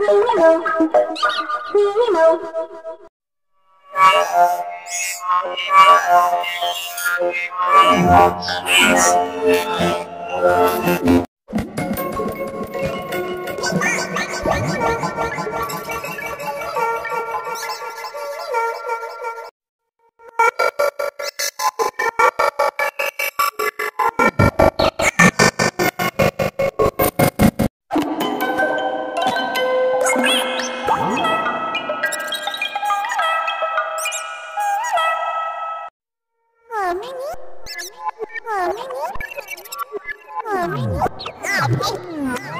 Minimo. Minimo. Oh! Mommy. Mommy. Mommy.